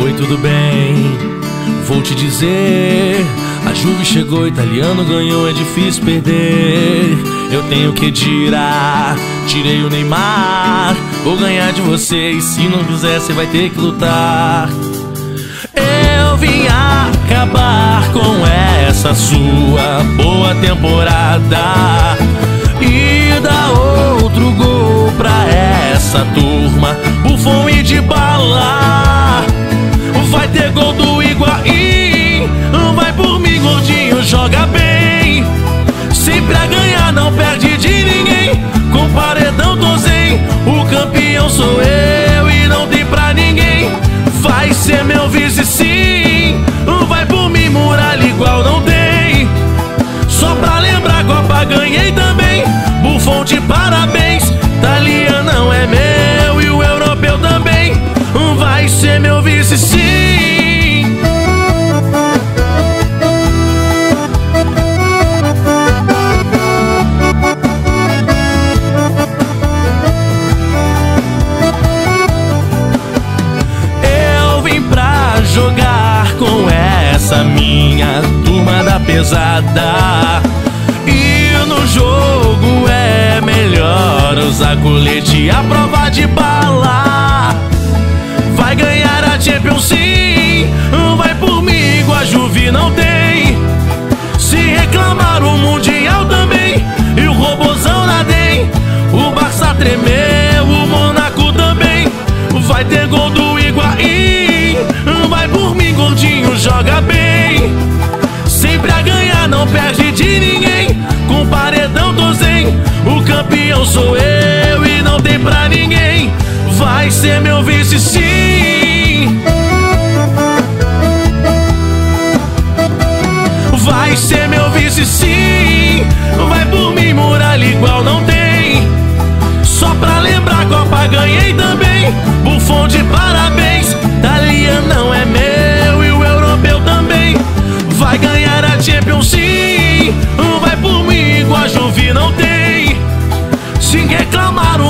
Oi, tudo bem? Vou te dizer, a Juve chegou, italiano ganhou, é difícil perder. Eu tenho que tirar, tirei o Neymar. Vou ganhar de você e se não quiser, você vai ter que lutar. Eu vim acabar com essa sua boa temporada essa turma. Buffon e de bala, vai ter gol do Higuaín. Vai por mim, gordinho, joga bem. Sempre a ganhar, não perde de ninguém. Com paredão tô zen, o campeão sou eu e não tem pra ninguém. Vai ser meu vice sim, vai por mim, muralha igual não tem. Só pra lembrar, Copa ganhei também. Jogar com essa minha turma da pesada. E no jogo é melhor usar colete a prova de bala. Vai ganhar Não perde de ninguém. Com paredão tô zen, o campeão sou eu e não tem pra ninguém. Vai ser meu vice sim. Vai ser meu vice sim. Vai por mim, muralha igual não tem. Só pra lembrar, Copa ganhei também. Buffon de parabéns. Italiano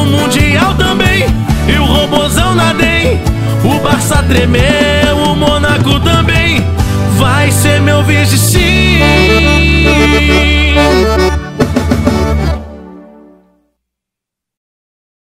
Mundial também. E o robozão na DEM. O Barça tremeu, o Monaco também. Vai ser meu vice.